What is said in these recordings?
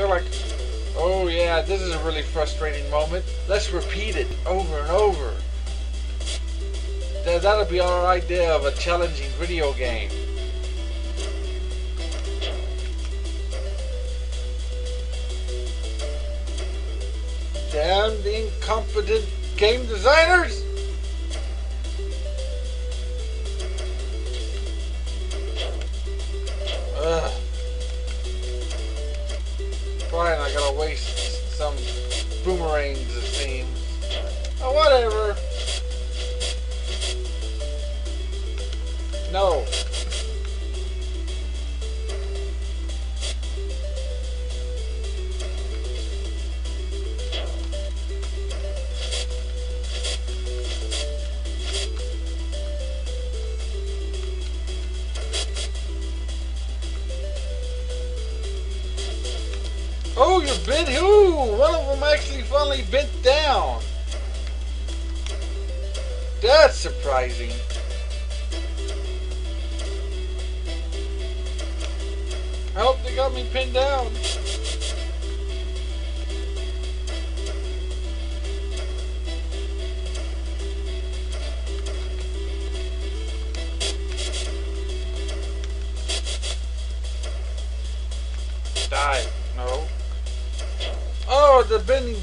They're like, oh yeah, this is a really frustrating moment. Let's repeat it over and over. That, that'll be our idea of a challenging video game. Damned incompetent game designers! Ugh. Brian, I gotta waste some boomerangs, it seems. Oh, whatever. No. You're bent. Ooh, one of them actually finally bent down. That's surprising. I hope they got me pinned down.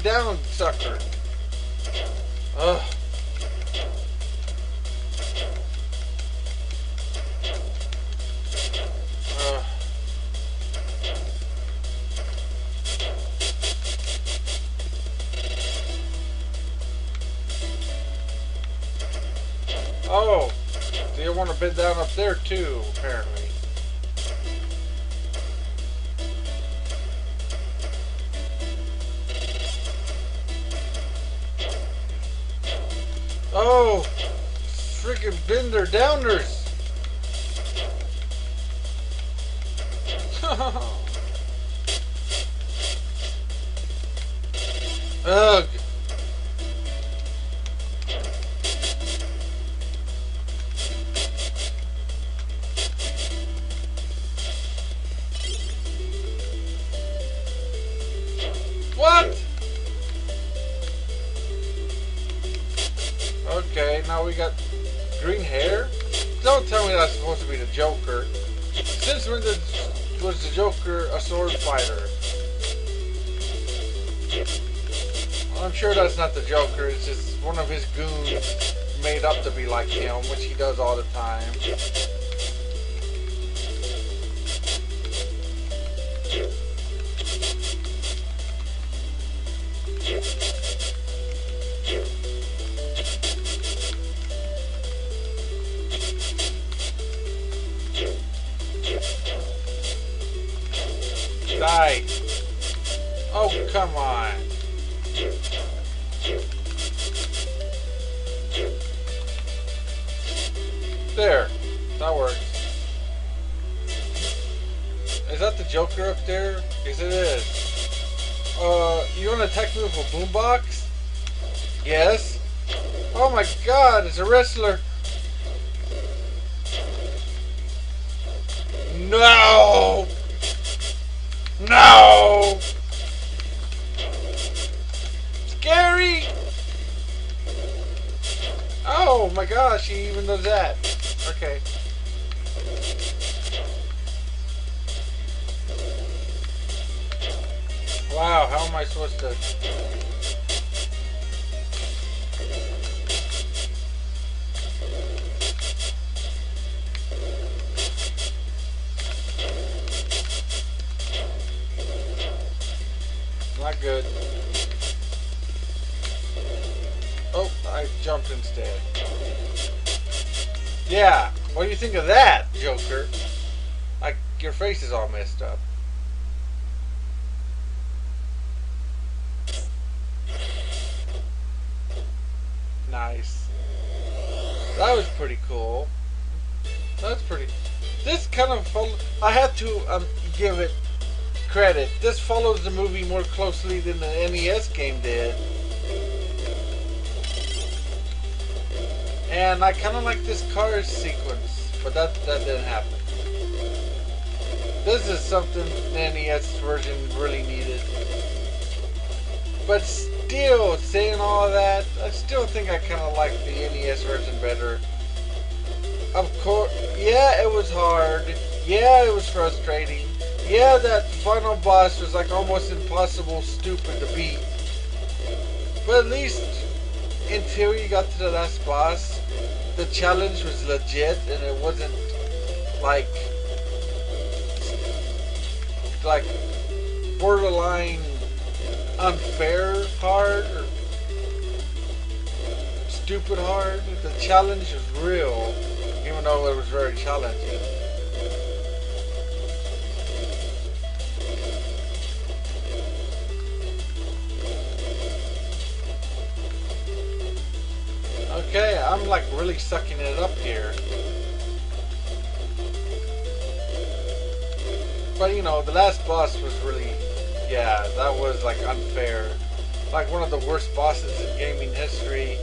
Down sucker. Ugh. Oh, they want to bend down up there too, apparently. Oh, freaking bender downers. Ugh. Oh, I'm sure that's not the Joker. It's just one of his goons made up to be like him, which he does all the time. Die. Oh, come on. There. That works. Is that the Joker up there? Yes, it is. Uh, you want to attack me with a boombox? Yes. Oh my god, it's a wrestler. No! No! Scary! Oh my gosh, he even does that. Okay. Wow, how am I supposed to... Not good. Oh, I jumped instead. Yeah, what do you think of that, Joker? Like, your face is all messed up. Nice. That was pretty cool. That's pretty. This kind of follow. I have to um, give it credit. This follows the movie more closely than the NES game did. And I kind of like this car sequence, but that that didn't happen. This is something the NES version really needed. But still, saying all that, I still think I kind of like the NES version better. Of course, yeah, it was hard. Yeah, it was frustrating. Yeah, that final boss was like almost impossible, stupid to beat. But at least until you got to the last boss, the challenge was legit and it wasn't like like borderline unfair hard or stupid hard. The challenge was real, even though it was very challenging. Okay, I'm like really sucking it up here. But you know, the last boss was really, yeah, that was like unfair. Like one of the worst bosses in gaming history.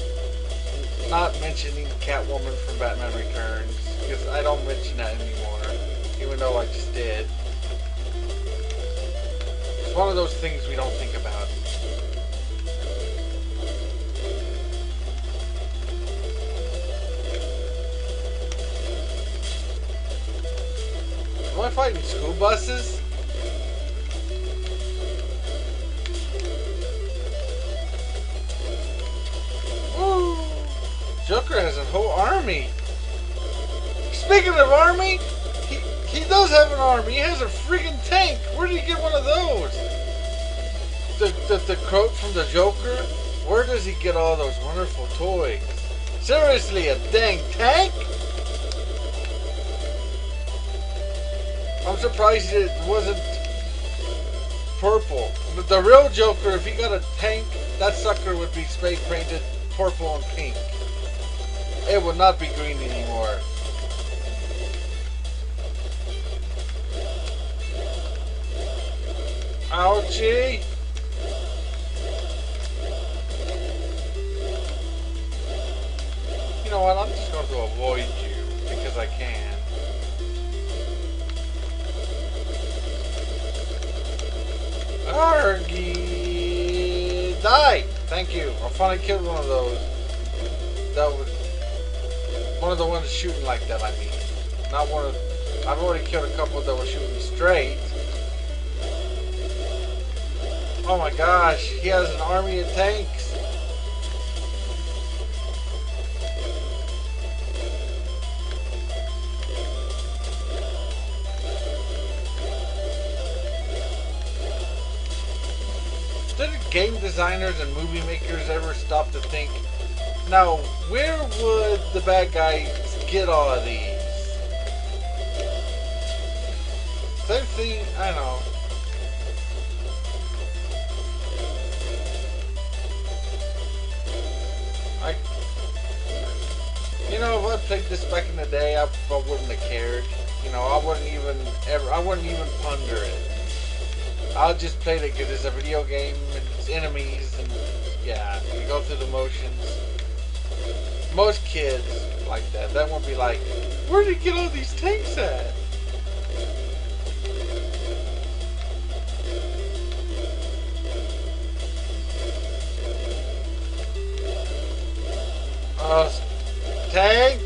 Not mentioning Catwoman from Batman Returns, because I don't mention that anymore, even though I just did. It's one of those things we don't think about. Am I fighting school buses? Woo! Joker has a whole army. Speaking of army, he, he does have an army. He has a freaking tank. Where did he get one of those? The, the, the quote from the Joker? Where does he get all those wonderful toys? Seriously, a dang tank? I'm surprised it wasn't purple. But the real Joker, if he got a tank, that sucker would be spray painted purple and pink. It would not be green anymore. Ouchie! You know what, I'm just going to avoid you because I can. Argy! Die! Thank you. I finally killed one of those. That was one of the ones shooting like that, I mean. Not one of... I've already killed a couple that were shooting straight. Oh my gosh, he has an army of tanks. Designers and movie makers ever stop to think, now where would the bad guys get all of these? Thing, I know. I, you know, if I played this back in the day, I, I wouldn't have cared. You know, I wouldn't even ever, I wouldn't even ponder it. I'll just play it because it's a video game and it's enemies and yeah, you go through the motions. Most kids like that. That won't be like, where did you get all these tanks at? Uh, tanks?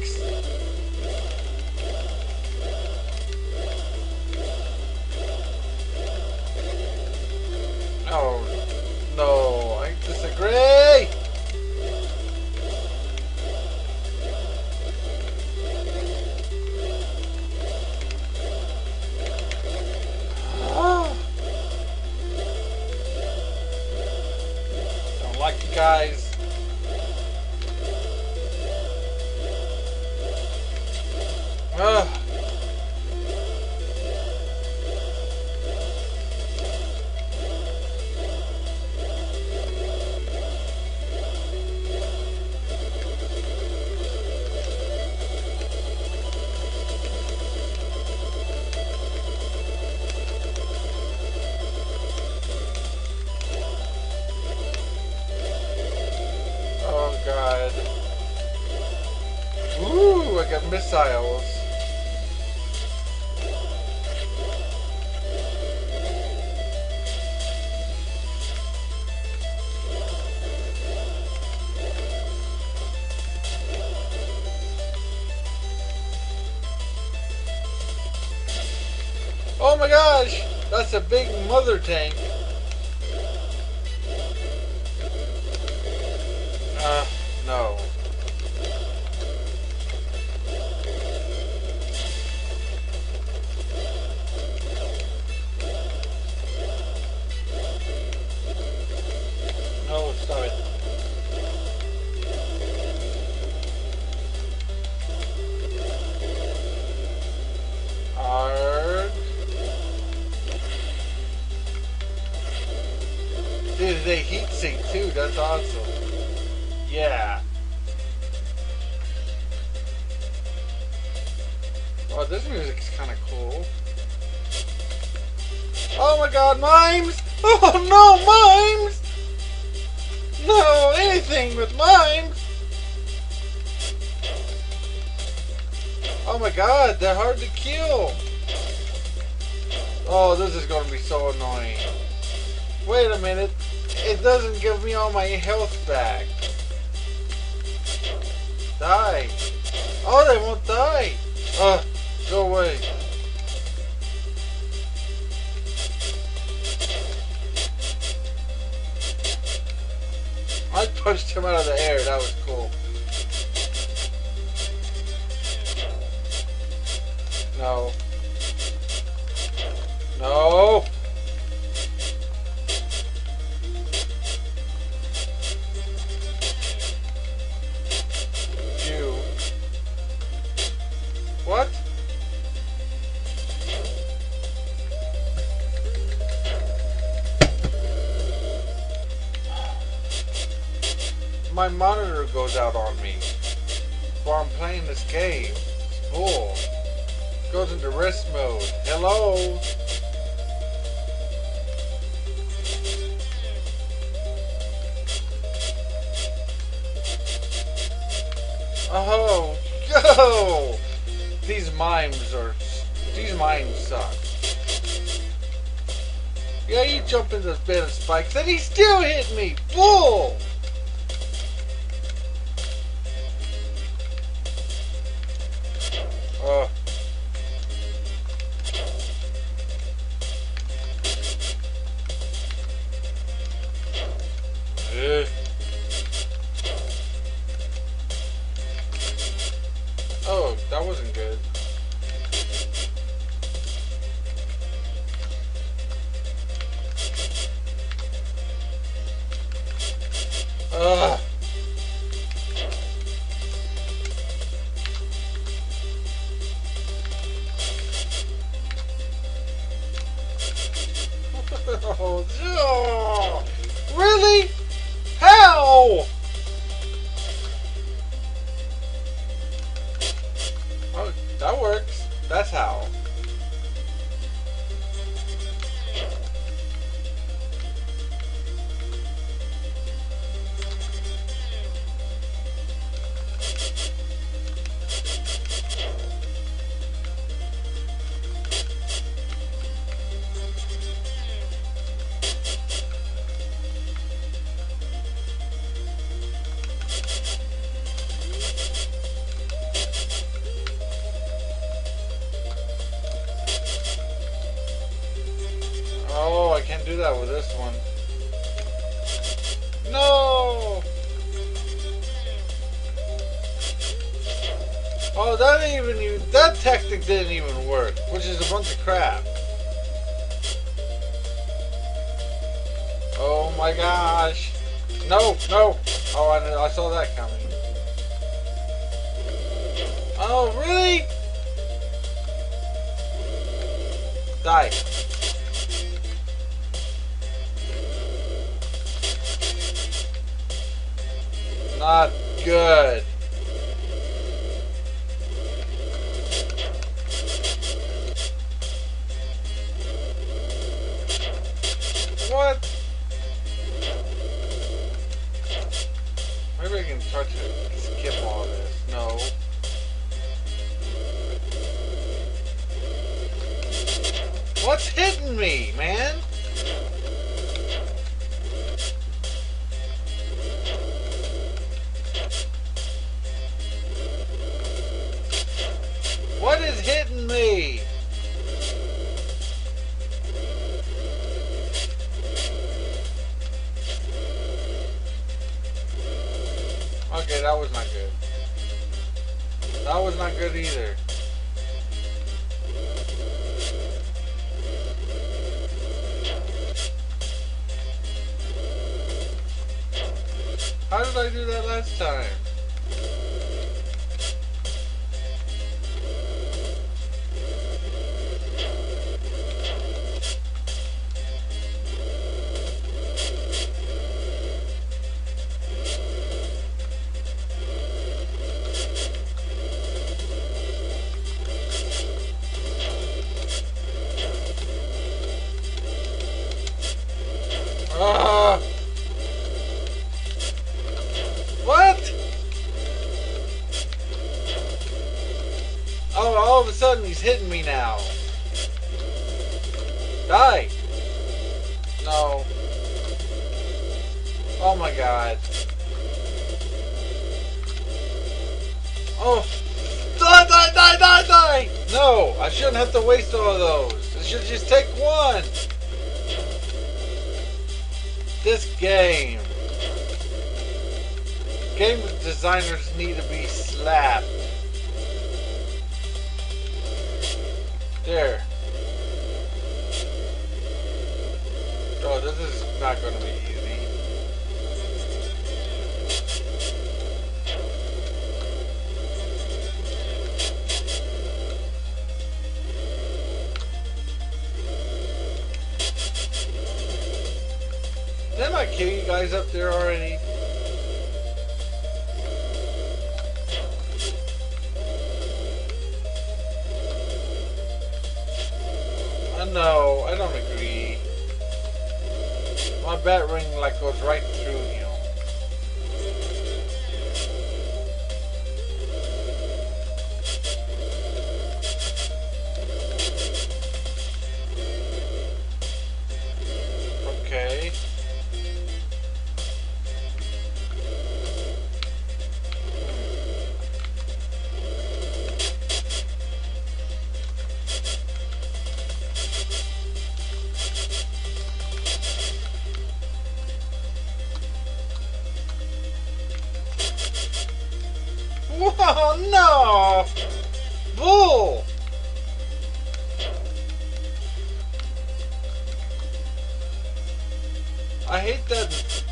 Mother tank. Wait a minute. It doesn't give me all my health back. Die. Oh, they won't die. Uh, go away. I punched him out of the air. That was cool. No. No. My monitor goes out on me while I'm playing this game. It's bull. Goes into rest mode. Hello? Oh, go! These mimes are. These mimes suck. Yeah, you jump in this bed of spikes, and he still hit me! Bull! oh. Really? That even, even that tactic didn't even work, which is a bunch of crap. Oh my gosh! No, no! Oh, I, I saw that coming. Oh, really? Die. Not good. He's hitting me now. Die. No. Oh my god. Oh. Die, die, die, die, die! No, I shouldn't have to waste all those. I should just take one. This game. Game designers need to be slapped. Oh, this is not going to be easy. Didn't I kill you guys up there already? Goes right through Whoa, no! Bull! I hate that.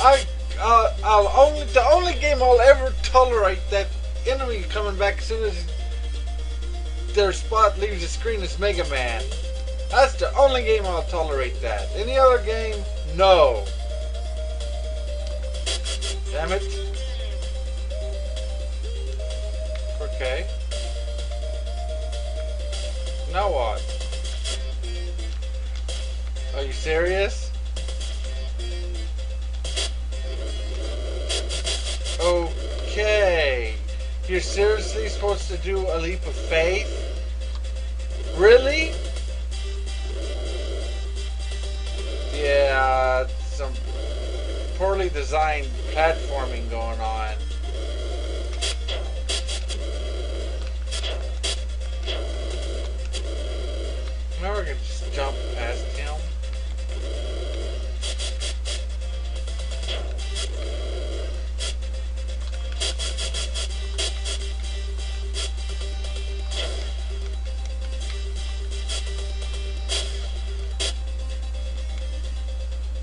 I, uh, I'll only, the only game I'll ever tolerate that enemy coming back as soon as their spot leaves the screen is Mega Man. That's the only game I'll tolerate that. Any other game, no. Damn it. Okay. Now what? Are you serious? Okay. You're seriously supposed to do a leap of faith? Really? Yeah, some poorly designed platforming going on. Now we can just jump past him.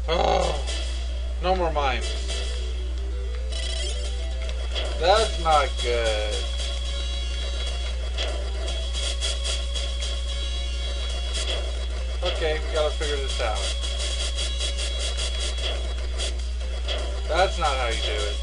Oh, no more mimes. That's not good. Gotta figure this out. That's not how you do it.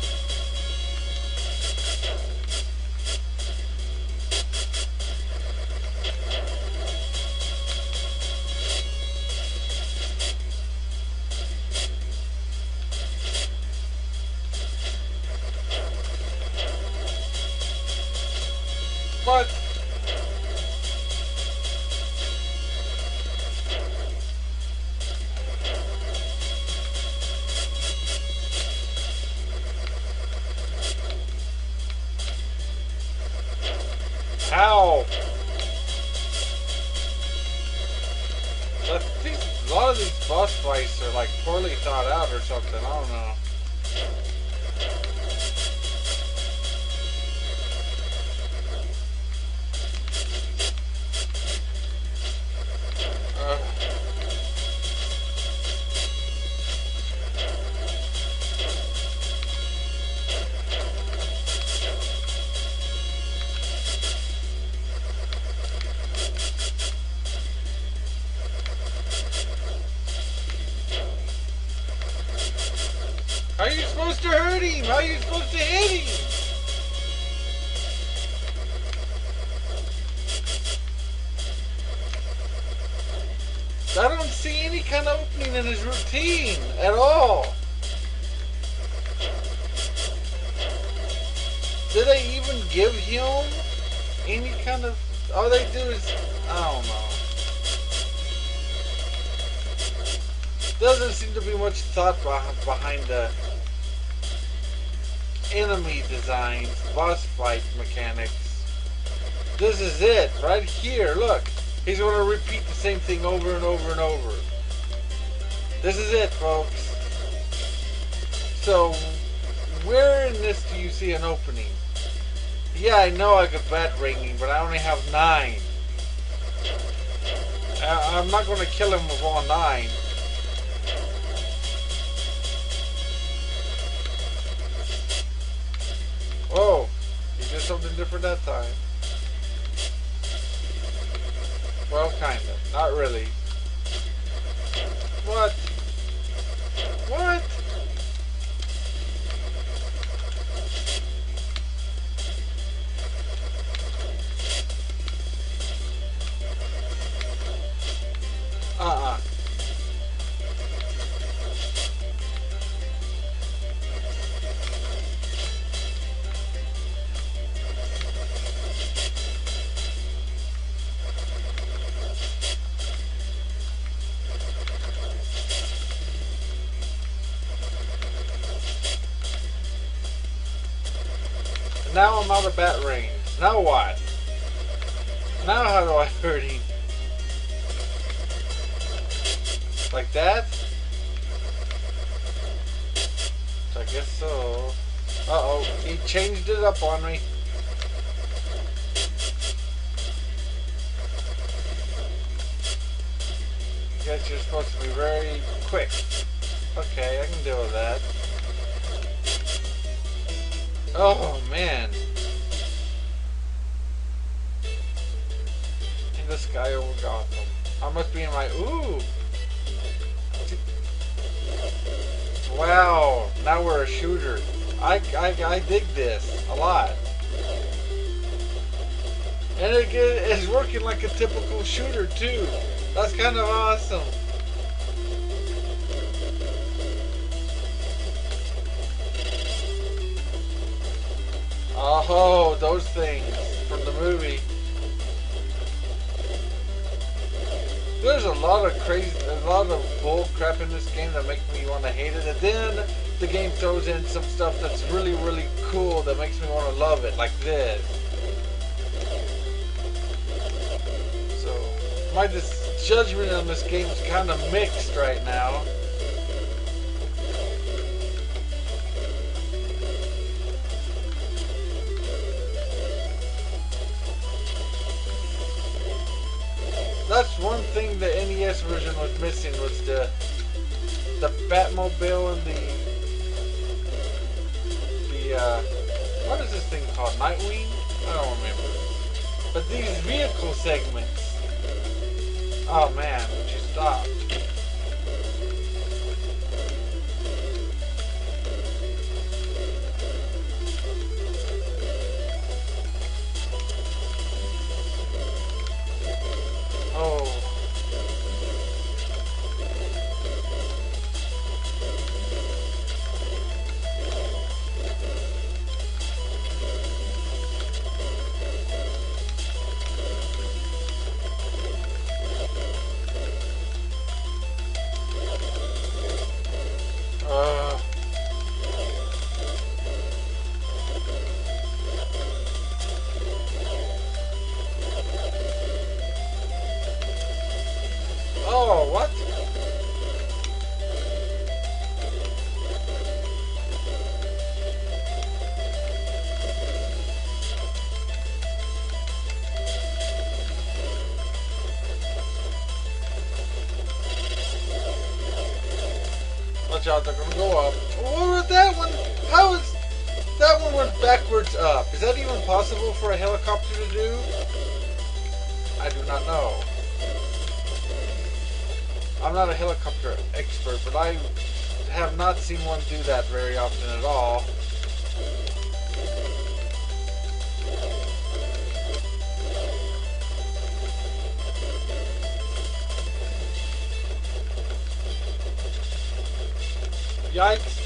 Something. I don't know. How are you supposed to hurt him? How are you supposed to hit him? I don't see any kind of opening in his routine at all. Did they even give him any kind of... All they do is... I don't know. Doesn't seem to be much thought behind the enemy designs, boss fight mechanics. This is it, right here, look. He's going to repeat the same thing over and over and over. This is it, folks. So, where in this do you see an opening? Yeah, I know I got batarangs, but I only have nine. I'm not going to kill him with all nine. Oh, he did something different that time. Well, kind of. Not really. What? What? Now I'm out of batarangs. Now what? Now how do I hurt him? Like that? I guess so. Uh-oh, he changed it up on me. I Guess you're supposed to be very quick. Okay, I can deal with that. Oh, man. In the sky over Gotham. I must be in my... Ooh! Wow, now we're a shooter. I, I, I dig this a lot. And it, it's working like a typical shooter too. That's kind of awesome. Oh, those things from the movie. There's a lot of crazy, a lot of bull crap in this game that makes me want to hate it. And then the game throws in some stuff that's really, really cool that makes me want to love it, like this. So, my judgment on this game is kind of mixed right now. That's one thing the NES version was missing was the the Batmobile and the the uh, what is this thing called? Nightwing? I don't remember. But these vehicle segments. Oh man, would you stop? watch out, they're gonna go up. Was that one? How is that one went backwards up? Is that even possible for a helicopter to do? I do not know. I'm not a helicopter expert, but I have not seen one do that very often at all. Yikes.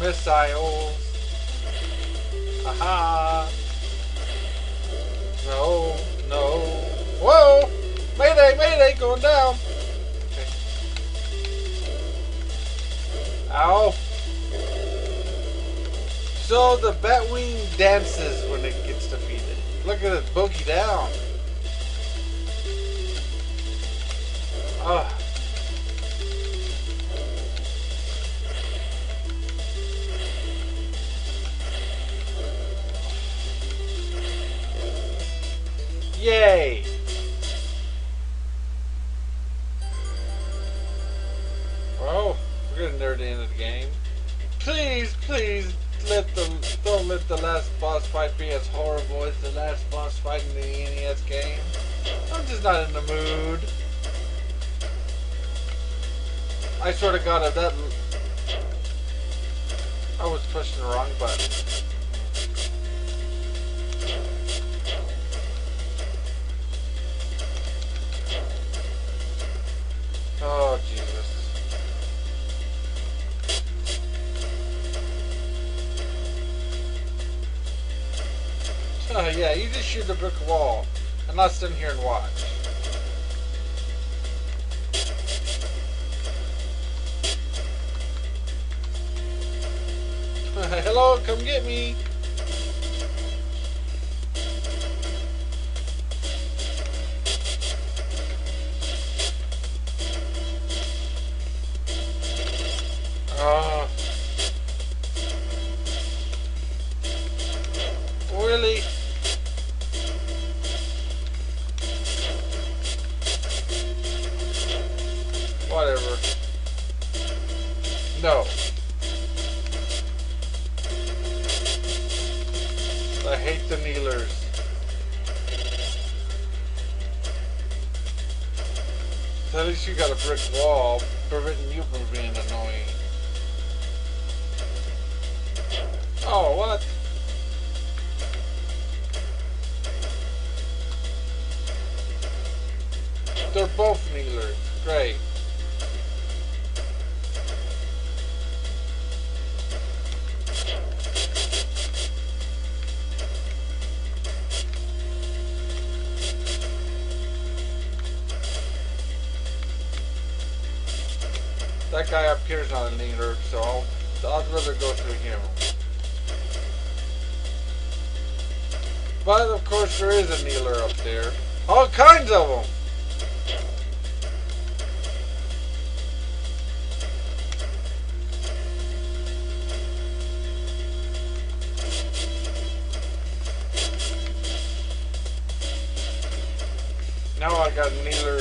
Missiles. Aha. No, no. Whoa! Mayday, mayday, going down. Okay. Ow. So the Batwing dances when it gets defeated. Look at it, boogie down. Ah. Yay! Well, we're getting near the end of the game. Please, please, let the don't let the last boss fight be as horrible as the last boss fight in the NES game. I'm just not in the mood. I sort of got it. That I was pushing the wrong button. Yeah, you just shoot the brick wall and not stand here and watch. Hello, come get me. Hate the kneelers. At least you got a brick wall preventing you from being annoying. Oh, what? They're both kneelers. Great. Guy up here is not a kneeler, so I'll, I'd rather go through him. But of course there is a kneeler up there. All kinds of them. Now I got a kneeler.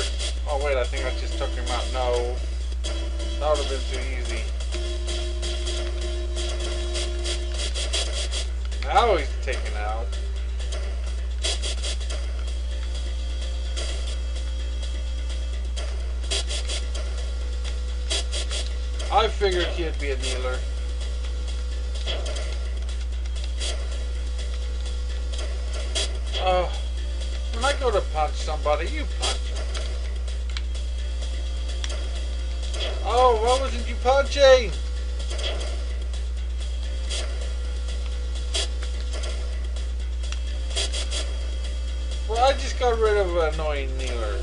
Oh wait, I think I just took him out. No. That would have been too easy. Now he's taken out. I figured he'd be a kneeler. Oh, uh, when I go to punch somebody, you punch Oh, wasn't you punching? Well, I just got rid of annoying kneelers.